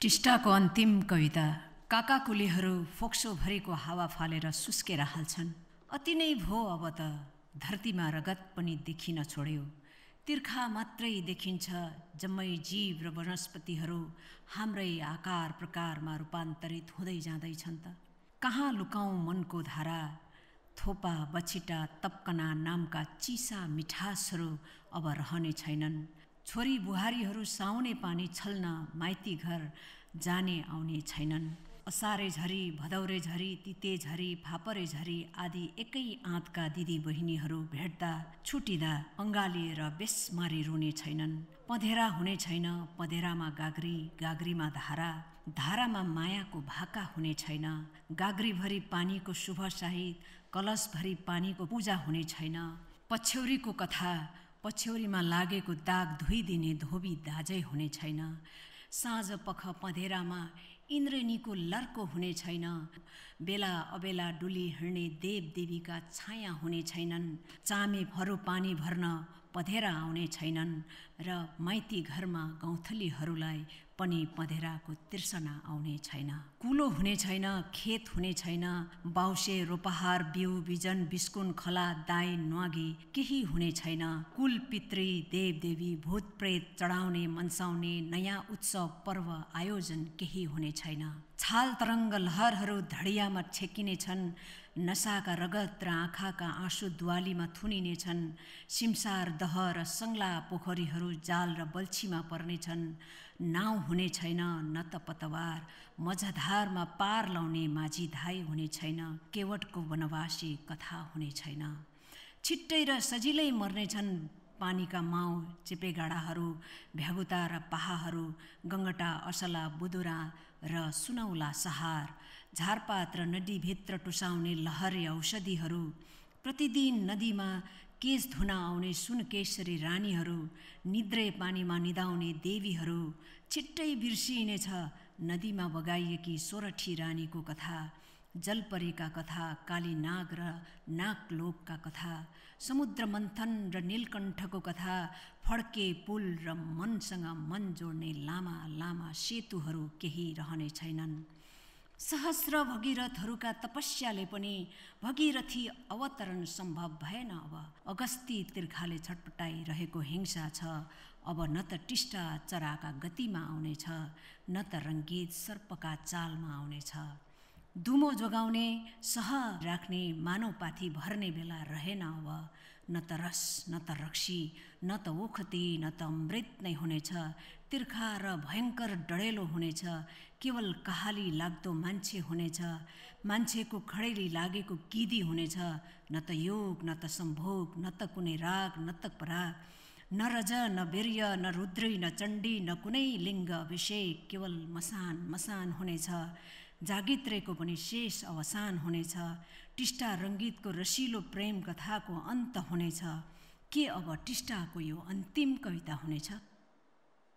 टिस्टाको अन्तिम कविता काकाकुलीहरू फोक्सोभरिको हावा फालेर सुस्केर हाल्छन्। अति नै भो अब त धरतीमा रगत पनि देखिन छोड्यो। तिर्खा मात्रै देखिन्छ जम्मै जीव र वनस्पतिहरू हाम्रै आकार प्रकारमा रूपान्तरित हुँदै जाँदैछन् त। कहाँ लुकाउँ मनको धारा? थोपा बछिटा तप्कना नामका चिसा मिठासहरू अब रहने छैनन्। छोरी बुहारीहरू साउने पानी छल्न माइती घर जाने आउने छैनन्। असारे झरी भदौरे झरी तिते झरी फापरे झरी आदि एकै आँतका दिदी बहिनीहरू भेट्दा छुटिँदा अङ्गालिएर बेस मारी रुने छैनन्। पँधेरा हुने छैन पँधेरामा गाग्री गाग्रीमा धारा धारामा मायाको भाका हुने छैन। गाग्रीभरि पानीको शुभ साहित कलशभरि पानीको पूजा हुने छैन। पछ्यौरीको कथा पछ्यौरीमा लागेको दाग धोइदिने धोबी दाजै हुने छैन। साँझ पख पँधेरामा इन्द्रेणीको लर्को हुने छैन। बेला अबेला डुली हिँड्ने देवदेवीका छाया हुने छैनन्। चामे भरो पानी भर्न पँधेरा आउने छैनन् र माइती घरमा गौँथलीहरूलाई पनि पँधेराको तिर्सना आउने छैन। कुलो हुने छैन खेत हुने छैन बाउसे रोपहार बिउ बिजन बिस्कुन खला दाई न्वागी केही हुने छैन। कुल पितृ देवदेवी भूत प्रेत चढाउने मनसाउने नयाँ उत्सव पर्व आयोजन केही हुने छैन। छाल तरङ्ग लहरहरू धडियामा छेकिनेछन् नसाका रगत र आँखाका आँसु दुवालीमा थुनिनेछन् सिमसार दह र सङ्ला पोखरीहरू जाल र बल्छीमा पर्नेछन् नाउँ हुने छैन न त पतवार। मझधारमा पार लाउने माझी धाई हुने छैन। केवटको वनवासी कथा हुने छैन। छिट्टै र सजिलै मर्नेछन् पानीका माउ चेपेगाडाहरू भ्यागुता र पाहाहरू गङ्गटा असला बुदुरा र सुनौला सहार झारपात र नदीभित्र टुसाउने लहरे औषधिहरू प्रतिदिन नदीमा केश धुन आउने सुनकेशरी रानीहरू निद्रे पानीमा निदाउने देवीहरू छिट्टै बिर्सिनेछ नदीमा बगाइएकी सोरठी रानीको कथा। जलपरीका कथा काली नाग र नागलोकका कथा समुद्र मन्थन र नीलकण्ठको कथा फड्के पुल र मनसँग मन जोड्ने लामा लामा सेतुहरू केही रहने छैनन्। सहस्र भगीरथहरूका तपस्याले पनि भगीरथी अवतरण सम्भव भएन अब। अगस्ती तिर्खाले छटपटाइरहेको हिंसा छ। अब न त टिस्टा चराका गतिमा आउनेछ न त रङ्गीत सर्पका चालमा आउनेछ। दुमो जोगाउने सह राख्ने मानवपाथी भर्ने बेला रहेन अब। न त रस न त रक्सी न त ओखती न त अमृत नै हुनेछ। तिर्खा र भयङ्कर डढेलो हुनेछ। केवल कहाली लाग्दो मान्छे हुनेछ। मान्छेको खडेली लागेको किदी हुनेछ। न त योग न त सम्भोग न त कुनै राग न त पराग। न रज न वीर्य न रुद्री न चण्डी न कुनै लिङ्ग अभिषेक केवल मसान मसान हुनेछ। जागित्रेको पनि शेष अवसान हुनेछ। टिस्टा रङ्गीतको रसिलो प्रेम कथाको अन्त हुनेछ। के अब टिस्टाको यो अन्तिम कविता हुनेछ?